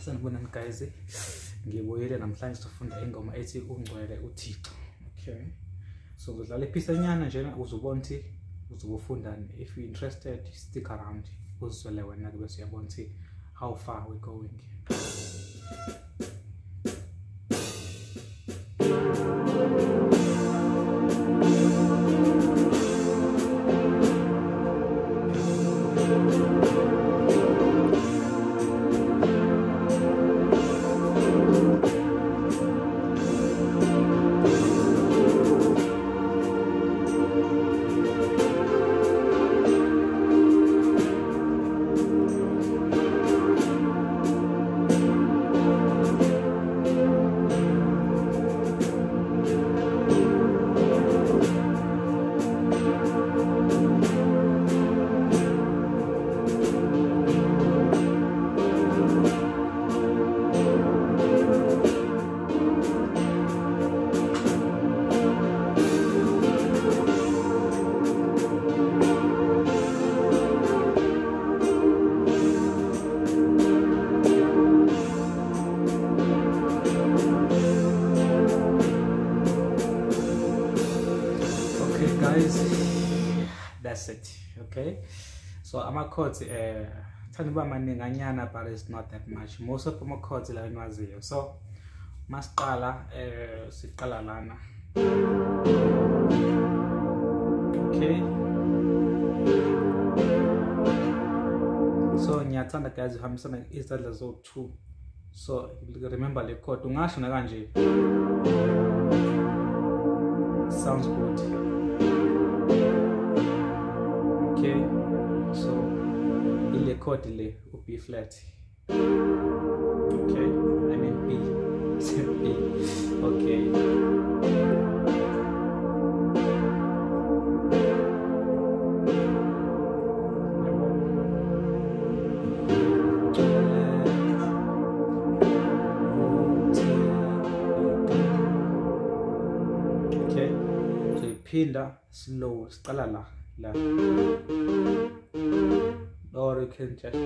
sanibonani guys ngibuyile namhlanje sofunda ingoma ethi ungcwele uthixo. Okay. So kudlala iphisanyana njena uzubona ukuthi uzobufundani if you interested stick around. Uzizwele wena-ke bese uyabona ukuthi how far we going that's it okay? So ama-codes eh thanda uba maninganyana but it's not that much. Most of ama-codes la enwaziyo. So masiqala eh siqala lana. Okay? So ngiyathanda guys uhambisana izandla zo-two so remember le chord ungasho nakanje. Sounds good ile chord le u B flat. Okay. I mean B B okay. Okay. So iphinda slow siqala la. La or you can just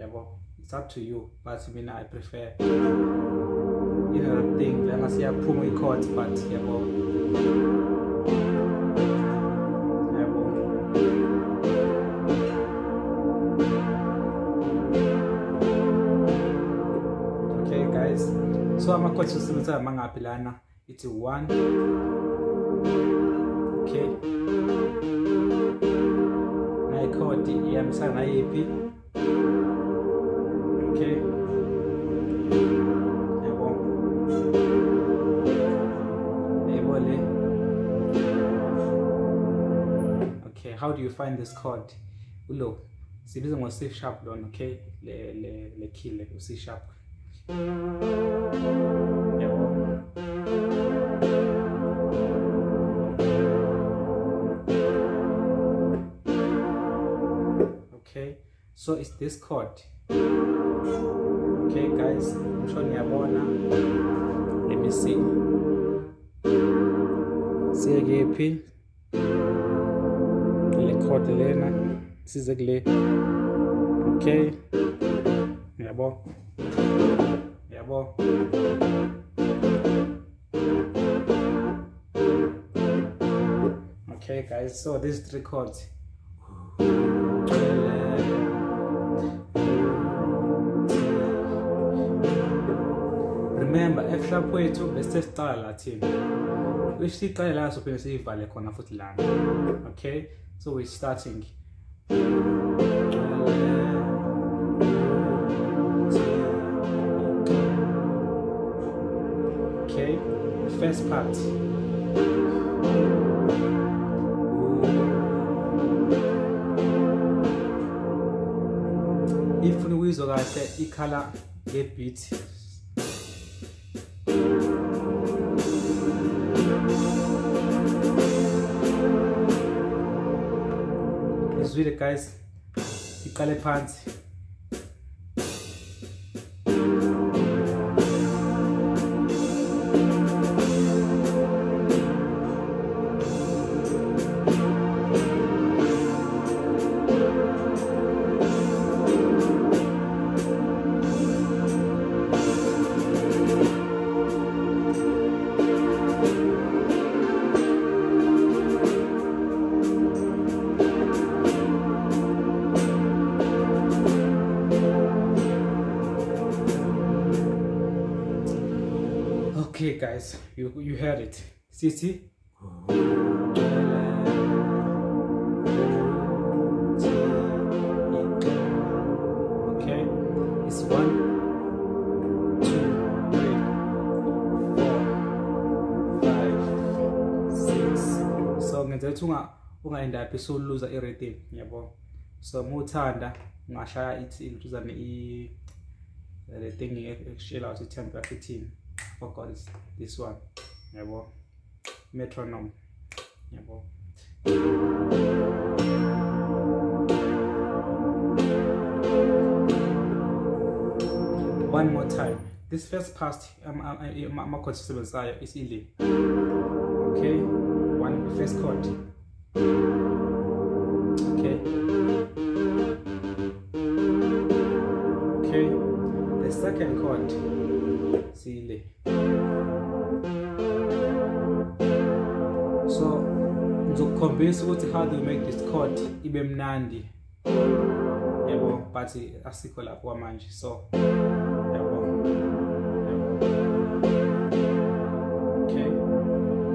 yabo it's up to you. But mina i prefer you know thing. La masiyaphuma i-chord but yabo yabo okay guys. So ama-chords sisebenzisa mangaphi lana it's one. Okay nayikhodi ihambisana nayiphi okay. Yabo yabo le okay how do you find this chord ulo sibiza ngo-c sharp lona okay? Le le le key le u-c sharp so it's this chord okay guys ngisho niyabona let me see. Siye kephi le chord lena. Size kule. Okay. Yabo. Yabo. Okay guys so these three chords remember f sharp wethu bese siqala la thina. Which siqale la sophinde siyivale khona futhi lana okay? So we're starting. Okay the first part. If uyizwa kahle ikhala ngebeat. Izwile guys. Iqale phansi guys you you heard it. Sithi okay it's one two three four five six. So ngenzela ukuthi unga ungayendapi so lose i-rhythm yabo so muthanda ungashaya ithi lutuzane i the thing ekutshela ukuthi tempo yakho ithini is this one. Yabo metronome. Yabo one more time. This first part um, um, um, ama-chord sisebenzisayo is ile okay? One first chord sile. So ngizokukhombisa ukuthi how do you make this chord ibe mnandi? Yabo but asikho lapho kwamanje so yabo okay.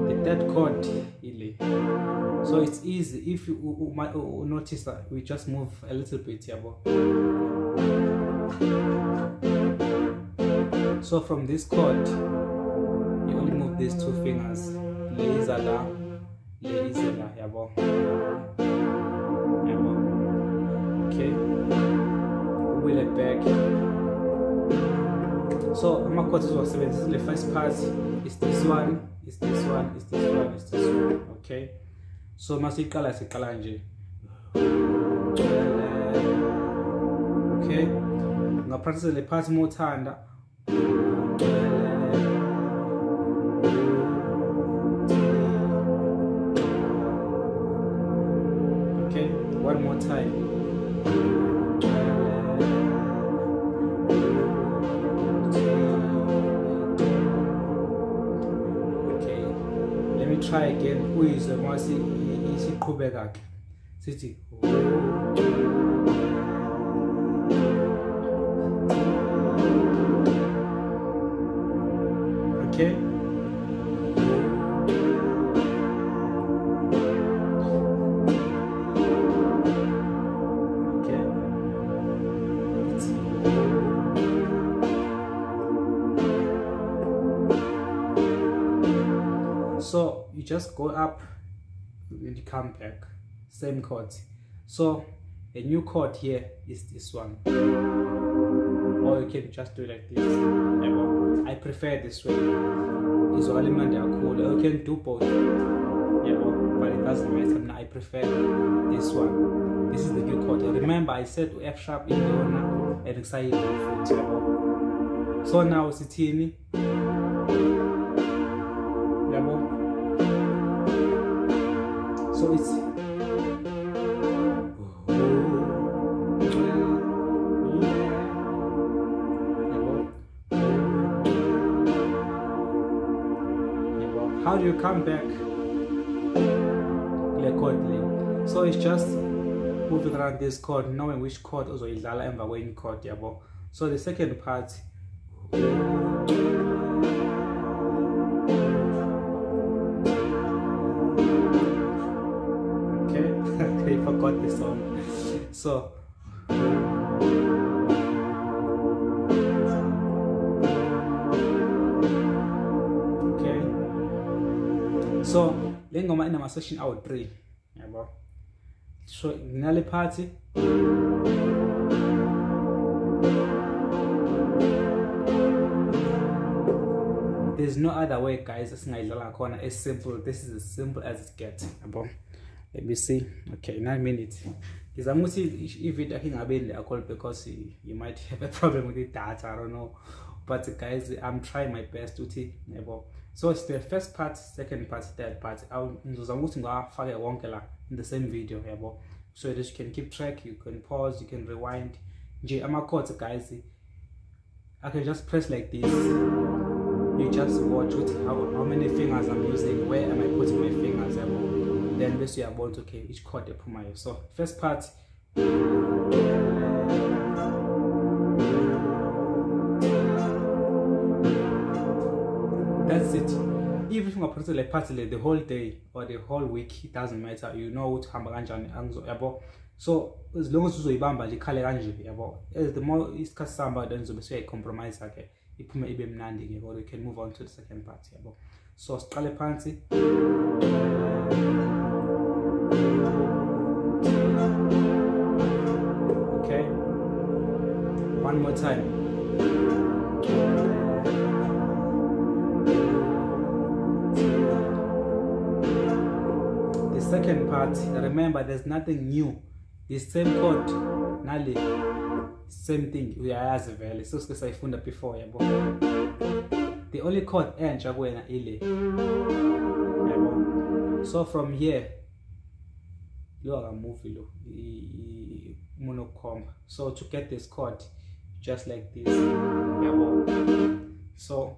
The third chord ile. So it's easy. If you, you notice that we just move a little bit yabo so from this chord you only move these two fingers. Laser la laser la yabo. Yabo. Okay. Wheel it back. So ama chords izowasebenzisa le first part. Is this one is this one is this one is this one. Okay. So masiyiqala siqala nje. Eh, okay. Ungapractice le part uma uthanda one more time okay let me try again who is the uyizwe mase isiqhubeka ke sithi okay. So you just go up and come back. Same chord so a new chord here is this one. Or you can just do it like this. I prefer this way. Imnandi kakhulu you can do both. Yabo, oh, but it doesn't matter. I prefer this one. This is the new chord. Remember i said f sharp iyona and kusayile futhi yabo so now sithini yabo so it's come back? Le chord le. So it's just moving around this chord, knowing which chord uzoyidlala emva kwenye chord yabo. So the second part Okay, I forgot the song. So So le ngoma inama session awu 3 yabo. So nginale party There's no other way guys esingayidlala khona. As simple. This is as simple as it gets. Yabo. let me see. Okay nine minutes. Ngizama ukuthi i-video akhe ingabe kakhulu because you might have a problem with the data i don't know. But guys i'm trying my best ukuthi yabo so it's the first part second part third part. I'll- ngizozama ukuthi ngiwafake wonke la in the same video yabo? So that you can keep track you can pause you can rewind. Nje ama-chords guys i can just press like this. You just watch with how, how many fingers I'm using, where am I putting my fingers, then bese uyabona ukuthi okay each chord ephumayo. So first part even if ungaphosele le part the whole day or the whole week it doesn't matter. You know ukuthi hamba kanjani yabo? So as long as uzoyibamba nje ikhale kanje yabo? As the more isikhathi sihamba then uzobe suyayicompromise ke iphume ibe mnandi ke you can move on to the second part yabo? So siqale phansi. Okay. One more time second part remember there's nothing new. The same chord nale same thing. Uyayazi vele sike sayifunda before yabo. The only chord entsha kuwena ile. Yabo. So from here lo akamuvi lo umuntu so to get this chord just like this. So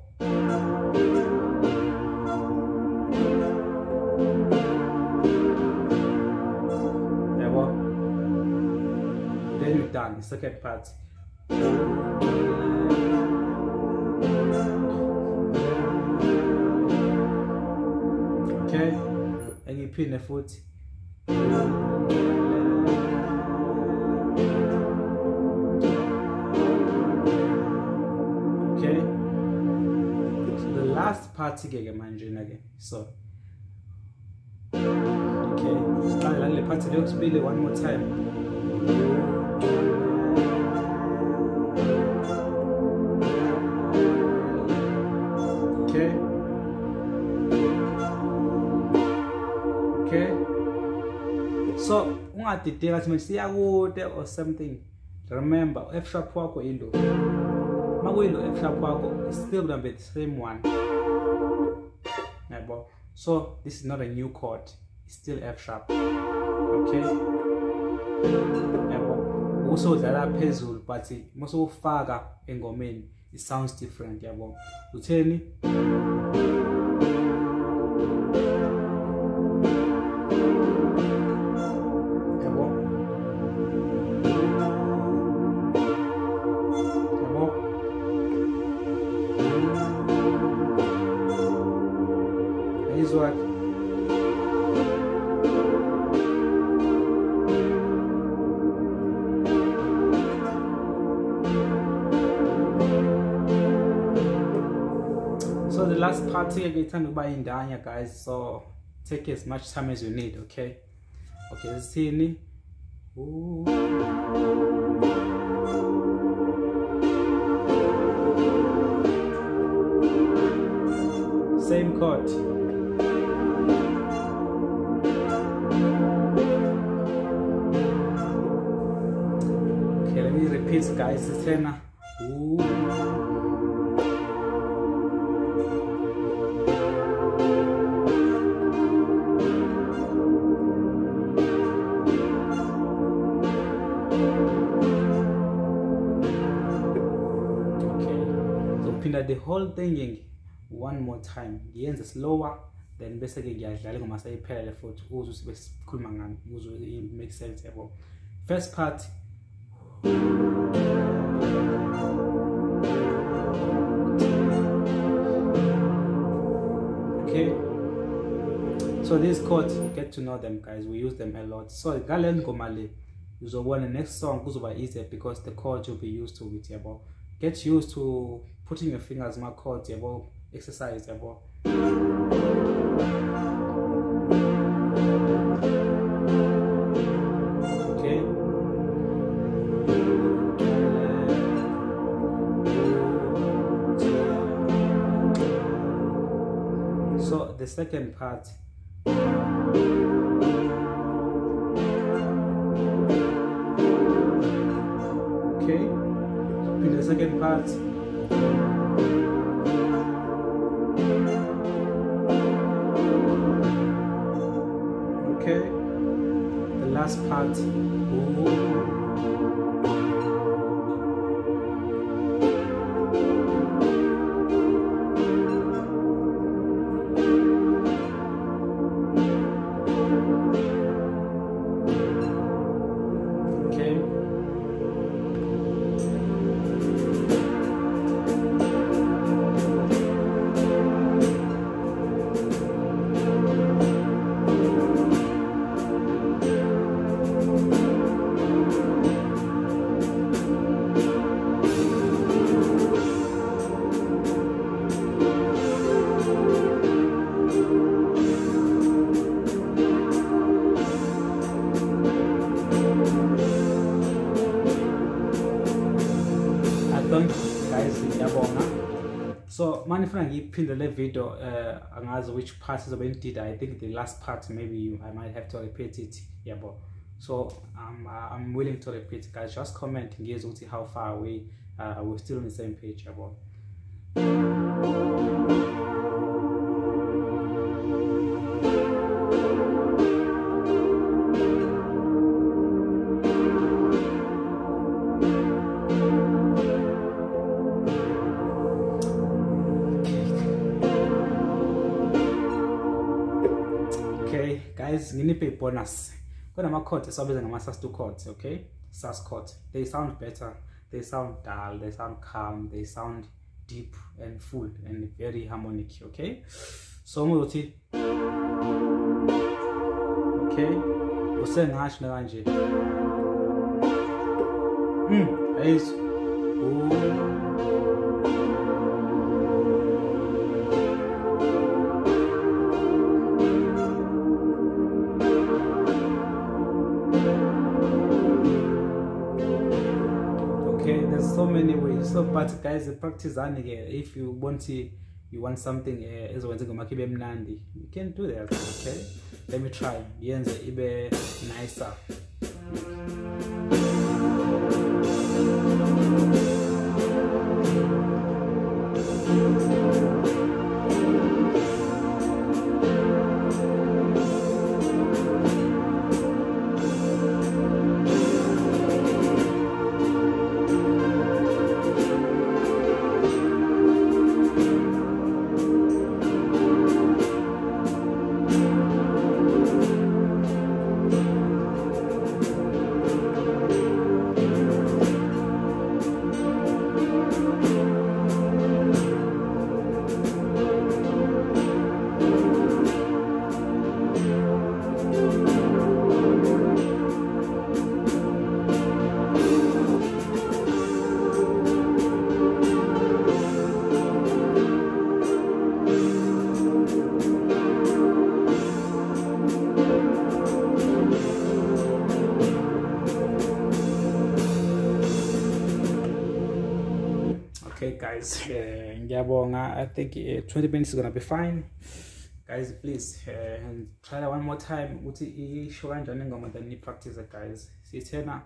the second part. Okay. And you pin the foot? Okay. So the last part again so okay. Siqala le part one more time so ungadideki athi manje siyakude or something. Remember f sharp wakho yilo makuyilo f sharp wakho is still gonna be the same one. Yabo? So this is not a new chord. It's still f sharp okay? Yabo? Usodlala phezulu but masowufaka engomeni it sounds different yabo? Utheni? last part here ngithanda ukuba indanya guys so take as much time as you need okay? Okay sithini same chord okay let me repeat guys tena Ooh. Whole thing one more time. Ngiyenze slower then bese ke ngiyadlala ingoma sayiphelele futhi uze sikhuluma ngani uze make sense yabo? First part. Okay? So these chords get to know them guys. We use them a lot. So ngale ngoma le uzobona next song kuzoba easier because the chords you'll be used to it yabo get used to putting your fingers my chords yabo exercise yabo okay. So the second part second part. Okay, the last part. Ooh. So manifuna ngiyiphinde le video uh, angazi which part izobe ngidida. I think the last part maybe i might have to repeat it. Yabo. So um, i'm willing to repeat guys. Just comment ngiyezwe ukuthi how far away uh, we're still on the same page. Yabo. okay guys nginiphe ibonus kunama-chords esiwabiza ngama-sus2 chords okay? Sus chords they sound better. They sound dull they sound calm they sound deep and full and very harmonic okay? So ngizothi okay? Usengasho nakanje. Mm ayizwa okay there's so many ways. So but guys practice ke if you want to you want something uh, ezokwenza ngomakho ibe mnandi you can do that okay? Let me try. Yenze ibe nicer guys uh, ngiyabonga. I think uh, 20 minutes is gonna be fine. Guys please uh, and try that one more time. Ukuthi isho kanjani ingoma then ni-practice it guys? Siyithena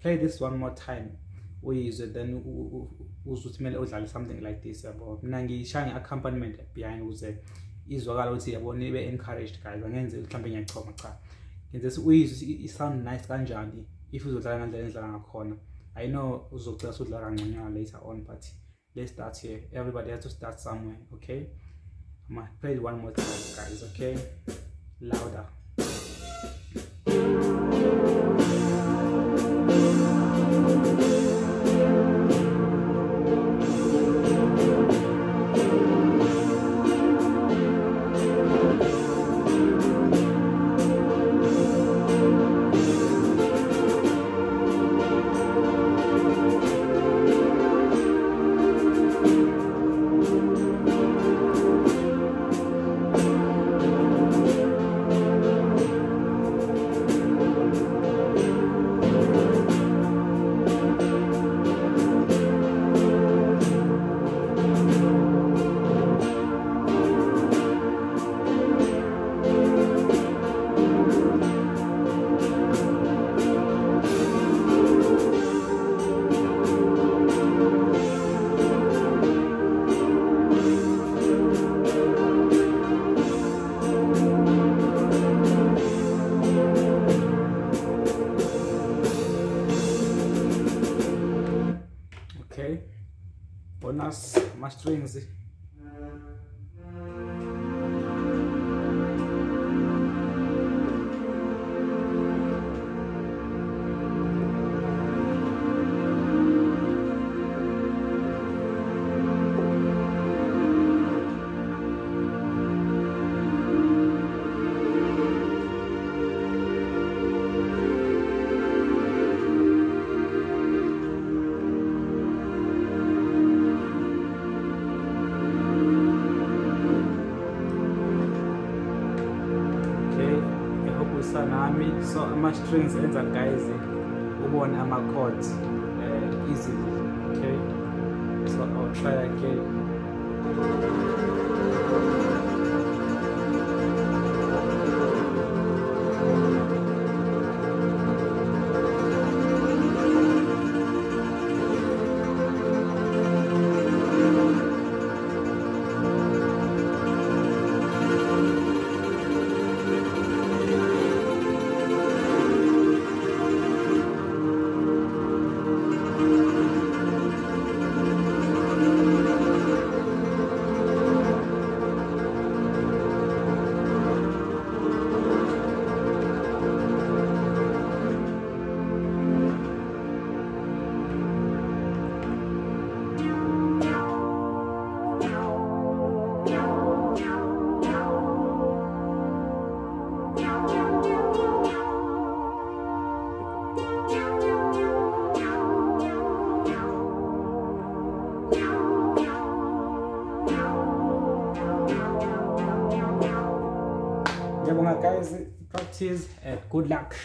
play this one more time. Uyizwe then u- u- u- uzwe ukuthi kumele udlale something like this yabo. Mina ngishaya nge-accompaniment behind ukuze izwakala ukuthi yabona ibe encouraged guys. Angenze mhlawumbe ngiyachoma cha. Ngenze uyizwe i-sound nice kanjani if uzodlala ngandlela endlala ngakhona. I know uzogcina sudlala kangconywana later on but let's start here. Everybody has to start somewhere okay? I'm gonna play it one more time guys okay? Louder mas, mas umas 15. So ama-strings enza guys ubone ama-chords uh, easily okay? So i'll try again good luck